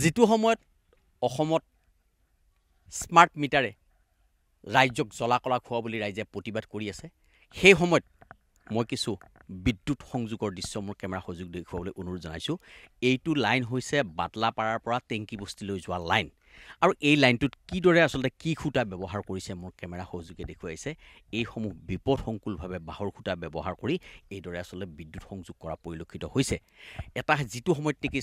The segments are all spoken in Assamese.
যিটো সময়ত অসমত স্মাৰ্ট মিটাৰে ৰাইজক জ্বলা কলা খোৱা বুলি ৰাইজে প্ৰতিবাদ কৰি আছে সেই সময়ত মই কিছু বিদ্যুৎ সংযোগৰ দৃশ্য মোৰ কেমেৰা সযোগ দেখুৱাবলৈ অনুৰোধ জনাইছোঁ। এইটো লাইন হৈছে বাটলাপাৰাৰ পৰা টেংকী বস্তিলৈ যোৱা লাইন আৰু এই লাইনটোত কিদৰে আচলতে কি খুঁটা ব্যৱহাৰ কৰিছে মোৰ কেমেৰা সহযোগে দেখুৱাইছে এইসমূহ বিপদসংকুলভাৱে বাঁহৰ খুঁটা ব্যৱহাৰ কৰি এইদৰে আচলতে বিদ্যুৎ সংযোগ কৰা পৰিলক্ষিত হৈছে। এটা যিটো সময়ত নেকি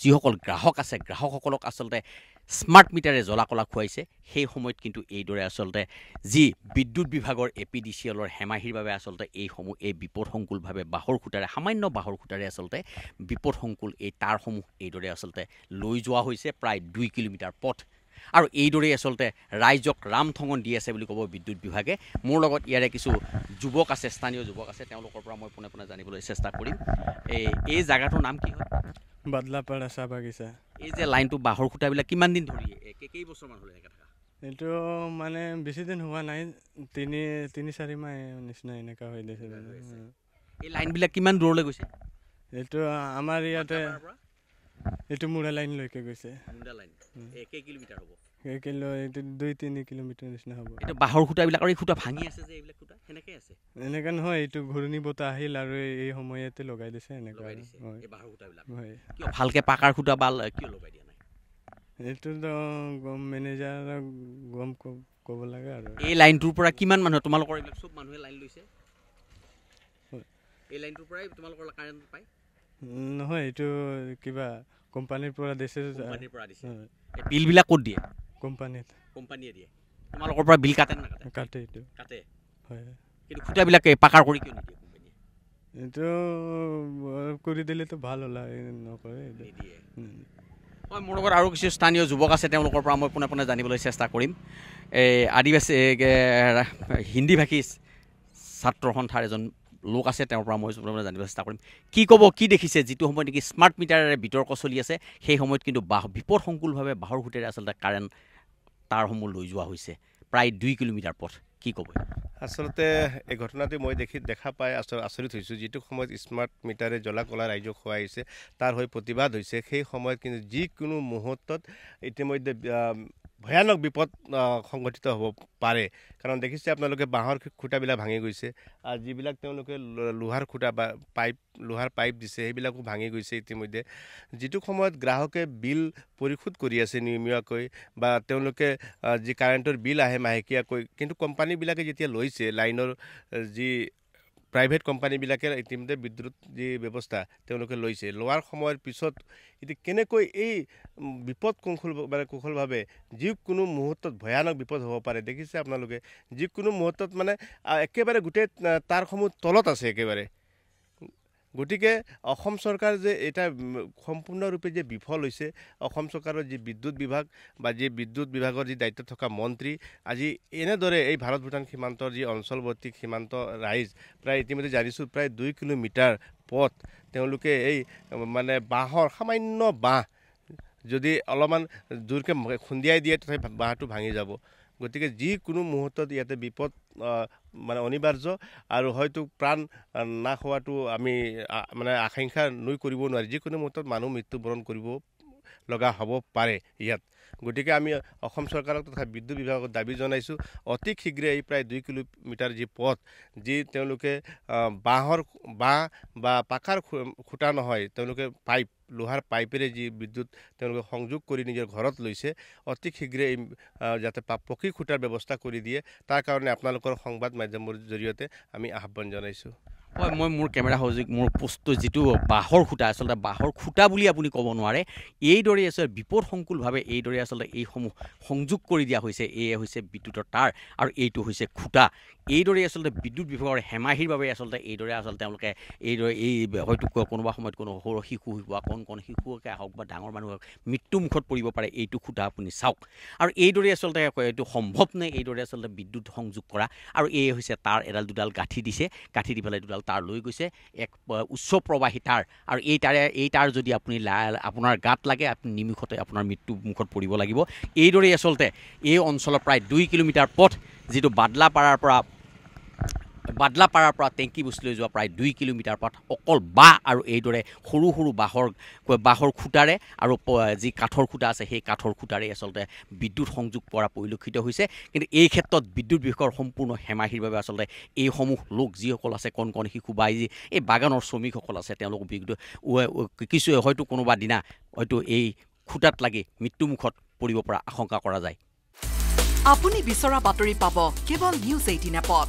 যিসকল গ্ৰাহক আছে গ্ৰাহকসকলক আচলতে স্মাৰ্ট মিটাৰে জ্বলা কলা খুৱাইছে সেই সময়ত কিন্তু এইদৰে আচলতে যি বিদ্যুৎ বিভাগৰ এ পি ডি চি এলৰ হেমাহিৰ বাবে আচলতে এইসমূহ এই বিপদসংকুলভাৱে বাঁহৰ খুঁটাৰে সামান্য বাঁহৰ খুঁটাৰে আচলতে বিপদসংকুল এই তাঁৰসমূহ এইদৰে আচলতে লৈ যোৱা হৈছে প্ৰায় দুই কিলোমিটাৰ পথ। আৰু এইদৰেই আচলতে ৰাইজক ৰামথঙন দি আছে বুলি ক'ব বিদ্যুৎ বিভাগে। মোৰ লগত ইয়াৰে কিছু যুৱক আছে স্থানীয় যুৱক আছে তেওঁলোকৰ পৰা মই পোনে পোনে জানিবলৈ চেষ্টা কৰিম। এই এই জেগাটোৰ নাম কি হয় বাদলাপাৰা চাহ বাগিচা। এই যে লাইনটো বাঁহৰ খুঁটাবিলাক কিমান দিন ধৰি কেইবছৰমান হ'ল এনেকৈ থকা? এইটো মানে বেছি দিন হোৱা নাই তিনি তিনি চাৰি মাহ নিচিনা এনেকুৱা হৈ গৈছে। এই লাইনবিলাক কিমান দূৰলৈ গৈছে? এইটো আমাৰ ইয়াতে এইটো মুৰা লাইনলৈকে গৈছে। মুণ্ডা লাইন কেই কিলোমিটাৰ হ'ব। সেই কিলো এইটো দুই তিনি কিলোমিটাৰ নিচিনা হ'ব। এইটো বাঁহৰ খুঁটাবিলাক আৰু এই খুঁটা ভাঙি আছে যে এইবিলাক খুঁটা সেনেকৈ আছে। এনেকুৱা নহয় এইটো ঘূৰণি বতাহ আহিল আৰু এই- সময়তে লগাই দিছে এনেকুৱা বাঁহৰ খুঁটাবিলাক হয়। কিয় ভালকৈ পাকাৰ খুঁটা বা কিয় লগাই দিয়া নাই? এইটোতো গম মেনেজাৰক গম ক'ব লাগে আৰু। এই লাইনটোৰ পৰা কিমান মানুহ তোমালোকৰ এইবিলাক চব মানুহে লাইন লৈছে। এই লাইনটোৰ পৰাই তোমালোকৰ কাৰেণ্ট পায়? নহয় এইটো কিবা কোম্পানীৰ পৰা দিছে কোম্পানীৰ পৰা দিছে। হয়, এই বিলবিলাক ক'ত দিয়ে? কোম্পানীত। কোম্পানীয়ে দিয়ে। তোমালোকৰ পৰা বিল কাটে নে নাকাটে? কাটে এইটো। কাটে? হয়। কিন্তু খুঁটাবিলাক এই পাকাৰ কৰি কিয় নিদিয়ে এইটো কৰি দিলেতো ভাল হ'ল নকৰে। হয় মোৰ লগত আৰু কিছু স্থানীয় যুৱক আছে তেওঁলোকৰ পৰা মই পোনে পোনে জানিবলৈ চেষ্টা কৰিম। এই আদিবাসী হিন্দী ভাষী ছাত্ৰ সন্থাৰ এজন লোক আছে তেওঁৰ পৰা মই পোনে জানিবলৈ চেষ্টা কৰিম। কি ক'ব কি দেখিছে যিটো সময়ত নেকি স্মাৰ্ট মিটাৰেৰে বিতৰ্ক চলি আছে সেই সময়ত কিন্তু বাঁহ বিপদসংকুলভাৱে বাঁহৰ খুঁটেৰে আচলতে কাৰেণ্ট তাঁৰসমূহ লৈ যোৱা হৈছে প্ৰায় দুই কিলোমিটাৰ পথ। কি ক'ব? আচলতে এই ঘটনাটো মই দেখি দেখা পাই আচ আচৰিত হৈছোঁ। যিটো সময়ত স্মাৰ্ট মিটাৰে জ্বলা কলা ৰাইজক খুৱাইছে তাৰ হৈ প্ৰতিবাদ হৈছে। সেই সময়ত কিন্তু যিকোনো মুহূৰ্তত ইতিমধ্যে ভয়ানক বিপদ সংঘটিত হ'ব পাৰে। কাৰণ দেখিছে আপোনালোকে বাঁহৰ খুঁটাবিলাক ভাঙি গৈছে। আৰু যিবিলাক তেওঁলোকে লোহাৰ খুঁটা বা পাইপ লোহাৰ পাইপ দিছে সেইবিলাকো ভাঙি গৈছে ইতিমধ্যে। যিটো সময়ত গ্ৰাহকে বিল পৰিশোধ কৰি আছে নিয়মীয়াকৈ বা তেওঁলোকে যি কাৰেণ্টৰ বিল আহে মাহেকীয়াকৈ কিন্তু কোম্পানীবিলাকে যেতিয়া লৈছে লাইনৰ যি প্ৰাইভেট কোম্পানীবিলাকে ইতিমধ্যে বিদ্যুৎ যি ব্যৱস্থা তেওঁলোকে লৈছে লোৱাৰ সময়ৰ পিছত এতিয়া কেনেকৈ এই বিপদ কৌশল মানে কৌশলভাৱে যিকোনো মুহূৰ্তত ভয়ানক বিপদ হ'ব পাৰে দেখিছে আপোনালোকে? যিকোনো মুহূৰ্তত মানে একেবাৰে গোটেই তাঁৰসমূহ তলত আছে একেবাৰে। গতিকে অসম চৰকাৰ যে এটা সম্পূৰ্ণৰূপে যে বিফল হৈছে অসম চৰকাৰৰ যি বিদ্যুৎ বিভাগ বা যি বিদ্যুৎ বিভাগৰ যি দায়িত্বত থকা মন্ত্ৰী আজি এনেদৰে এই ভাৰত ভূটান সীমান্তৰ যি অঞ্চলৱৰ্তী সীমান্ত ৰাইজ প্ৰায় ইতিমধ্যে জানিছোঁ প্ৰায় দুই কিলোমিটাৰ পথ তেওঁলোকে এই মানে বাঁহৰ সামান্য বাঁহ যদি অলপমান জোৰকৈ খুন্দিয়াই দিয়ে তথাপি বাঁহটো ভাঙি যাব। গতিকে যিকোনো মুহূৰ্তত ইয়াতে বিপদ মানে অনিবাৰ্য আৰু হয়তো প্ৰাণ নাশ হোৱাটো আমি মানে আকাংক্ষা নুই কৰিব নোৱাৰি। যিকোনো মুহূৰ্তত মানুহ মৃত্যুবৰণ কৰিব লগা হ'ব পাৰে ইয়াত। গতিকে আমি অসম চৰকাৰক তথা বিদ্যুৎ বিভাগক দাবী জনাইছোঁ অতি শীঘ্ৰে এই প্ৰায় দুই কিলোমিটাৰ যি পথ যি তেওঁলোকে বাঁহৰ বাঁহ বা পাকাৰ খুঁটা নহয় তেওঁলোকে পাইপ লোহাৰ পাইপেৰে যি বিদ্যুৎ তেওঁলোকে সংযোগ কৰি নিজৰ ঘৰত লৈছে অতি শীঘ্ৰে এই যাতে পকী খুঁটাৰ ব্যৱস্থা কৰি দিয়ে। তাৰ কাৰণে আপোনালোকৰ সংবাদ মাধ্যমৰ জৰিয়তে আমি আহ্বান জনাইছোঁ। হয় মই মোৰ কেমেৰা সহযোগ মোৰ পোষ্টটো যিটো বাঁহৰ খুঁটা আচলতে বাঁহৰ খুঁটা বুলি আপুনি ক'ব নোৱাৰে এইদৰে আচলতে বিপদসংকুলভাৱে এইদৰে আচলতে এইসমূহ সংযোগ কৰি দিয়া হৈছে এয়ে হৈছে বিদ্যুতৰ তাঁৰ আৰু এইটো হৈছে খুঁটা। এইদৰে আচলতে বিদ্যুৎ বিভাগৰ হেমাহিৰ বাবে আচলতে এইদৰে আচলতে তেওঁলোকে এইদৰে এই হয়তো কোনোবা সময়ত কোনো সৰু শিশু বা কণ কণ শিশুকে হওক বা ডাঙৰ মানুহ হওক মৃত্যুমুখত পৰিব পাৰে এইটো খুঁটা আপুনি চাওক। আৰু এইদৰে আচলতে এইটো সম্ভৱ নে এইদৰে আচলতে বিদ্যুৎ সংযোগ কৰা? আৰু এই হৈছে তাৰ এডাল দুডাল গাঁঠি দিছে গাঁঠি দি পেলাই দুডাল তাঁৰ লৈ গৈছে এক উচ্চ প্ৰবাহী তাঁৰ। আৰু এই তাৰে এই তাঁৰ যদি আপুনি লা আপোনাৰ গাত লাগে আপুনি নিমিষতে আপোনাৰ মৃত্যু মুখত পৰিব লাগিব। এইদৰেই আচলতে এই অঞ্চলৰ প্ৰায় দুই কিলোমিটাৰ পথ যিটো বাদলাপাৰাৰ পৰা বাদলাপাৰাৰ পৰা টেংকি বস্তুলৈ যোৱা প্ৰায় দুই কিলোমিটাৰ পথ অকল বাঁহ আৰু এইদৰে সৰু সৰু বাঁহৰ বাঁহৰ খুটাৰে আৰু যি কাঠৰ খুটা আছে সেই কাঠৰ খুটাৰে আচলতে বিদ্যুৎ সংযোগ পৰা পৰিলক্ষিত হৈছে। কিন্তু এই ক্ষেত্ৰত বিদ্যুৎ বিভাগৰ সম্পূৰ্ণ হেমাহিৰ বাবে আচলতে এইসমূহ লোক যিসকল আছে কণ কণ শিশু বা যি এই বাগানৰ শ্ৰমিকসকল আছে তেওঁলোক কিছু হয়তো কোনোবা দিনা হয়তো এই খুটাত লাগি মৃত্যুমুখত পৰিব পৰা আশংকা কৰা যায়। আপুনি বিচৰা বাতৰি পাব কেৱল নিউজ এইটিন এপত।